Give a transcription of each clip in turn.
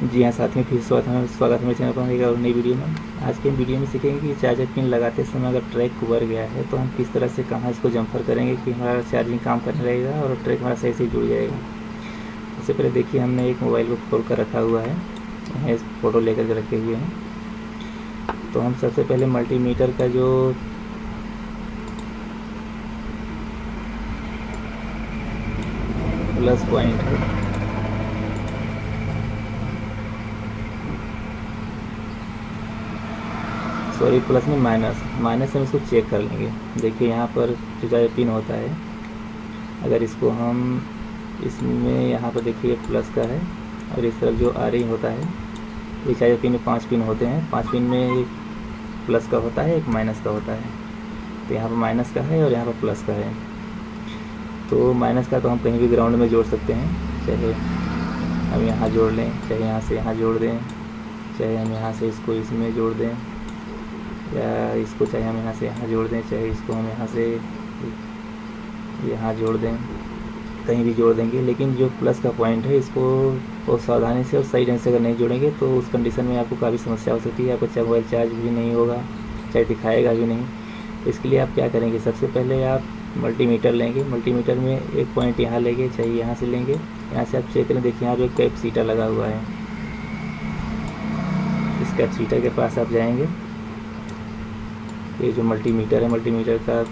जी हाँ साथियों, फिर स्वागत है स्वागत है मेरे चैनल पर एक और नई वीडियो में। आज के वीडियो में सीखेंगे कि चार्जर पिन लगाते समय अगर ट्रैक उबर गया है तो हम किस तरह से कहाँ इसको जम्फर करेंगे कि हमारा चार्जिंग काम करने लगेगा और ट्रैक हमारा सही से जुड़ जाएगा। सबसे पहले देखिए, हमने एक मोबाइल को खोल कर रखा हुआ है। फ़ोटो लेकर के रखे हुए हैं। तो हम सबसे पहले मल्टीमीटर का जो प्लस पॉइंट है सॉरी प्लस में माइनस माइनस हम इसको चेक कर लेंगे. देखिए, यहाँ पर जो चाहे पिन होता है, अगर इसको हम इसमें यहाँ पर देखिए प्लस का है, और इस तरफ़ जो आर होता है, ये चाहे पिन में पाँच पिन होते हैं, पाँच पिन में एक प्लस का होता है, एक माइनस का होता है. तो यहाँ पर माइनस का है और यहाँ पर प्लस का है. तो माइनस का तो हम कहीं भी ग्राउंड में जोड़ सकते हैं, चाहे हम यहाँ जोड़ लें, चाहे यहाँ से यहाँ जोड़ दें, चाहे हम यहाँ से इसको इसमें जोड़ दें. या इसको चाहे हम यहाँ से यहाँ जोड़ दें, चाहे इसको हम यहाँ से यहाँ जोड़ दें, कहीं भी जोड़ देंगे। लेकिन जो प्लस का पॉइंट है, इसको बहुत सावधानी से और सही ढंग से अगर नहीं जोड़ेंगे तो उस कंडीशन में आपको काफ़ी समस्या हो सकती है। आपका चाहे मोबाइल चार्ज भी नहीं होगा, चाहे दिखाएगा भी नहीं। तो इसके लिए आप क्या करेंगे? सबसे पहले आप मल्टीमीटर लेंगे। मल्टीमीटर में एक पॉइंट यहाँ लेंगे, चाहे यहाँ से लेंगे। यहाँ से आप चेक करें, देखिए यहाँ पे कैपसीटर लगा हुआ है। इस कैपसीटर के पास आप जाएँगे। ये जो मल्टीमीटर है मल्टीमीटर का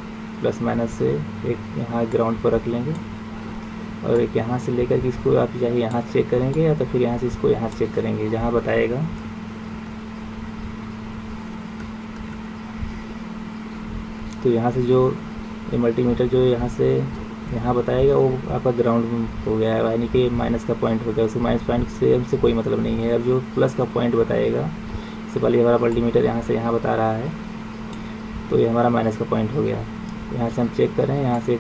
प्लस माइनस से एक यहाँ ग्राउंड पर रख लेंगे। और एक यहाँ से लेकर के इसको आप चाहे यहाँ चेक करेंगे या तो फिर यहाँ से इसको यहाँ चेक करेंगे, जहाँ बताएगा। तो यहाँ से जो ये मल्टीमीटर जो यहाँ से यहाँ बताएगा, वो आपका ग्राउंड हो गया है। यानी कि माइनस का पॉइंट हो गया। उससे माइनस पॉइंट से हमसे कोई मतलब नहीं है। अब जो प्लस का पॉइंट बताएगा, इससे पहले हमारा मल्टीमीटर यहाँ से यहाँ बता रहा है। तो ये हमारा माइनस का पॉइंट हो गया। यहाँ से हम चेक करें यहाँ से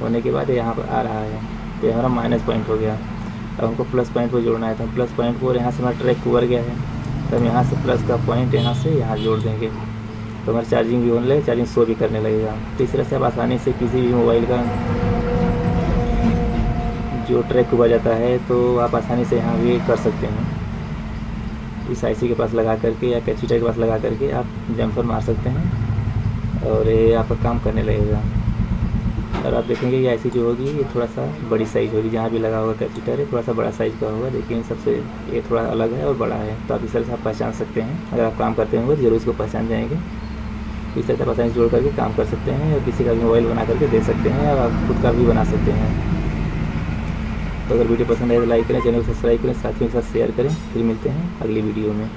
होने के बाद यहाँ पर आ रहा है। तो ये हमारा माइनस पॉइंट हो गया। अब हमको प्लस पॉइंट को जोड़ना है तो हम प्लस पॉइंट को यहाँ से हमारा ट्रैक उबर गया है। तो हम यहाँ से प्लस का पॉइंट यहाँ से यहाँ जोड़ देंगे। तो हमारा चार्जिंग भी होने लगे चार्जिंग शो भी करने लगेगा। तो इस तरह से आप आसानी से किसी भी मोबाइल का जो ट्रैक उबर जाता है तो आप आसानी से यहाँ भी कर सकते हैं। इस आईसी के पास लगा करके या कैचीटर के पास लगा करके आप जम्फर मार सकते हैं। और ये आपका काम करने लगेगा। और आप देखेंगे ये ऐसी जो होगी, ये थोड़ा सा बड़ी साइज़ होगी, जहाँ भी लगा होगा कैचीटर है, थोड़ा सा बड़ा साइज़ का होगा, लेकिन सबसे ये थोड़ा अलग है और बड़ा है। तो आप इस तरह से आप पहचान सकते हैं। अगर आप काम करते होंगे तो ज़रूर इसको पहचान जाएँगे। इस तरह से आसानी जोड़ करके काम कर सकते हैं और किसी का भी मोबाइल बना करके दे सकते हैं और आप खुद का भी बना सकते हैं। तो अगर वीडियो पसंद आए तो लाइक करें, चैनल को सब्सक्राइब करें, साथियों के साथ शेयर करें। फिर मिलते हैं अगली वीडियो में।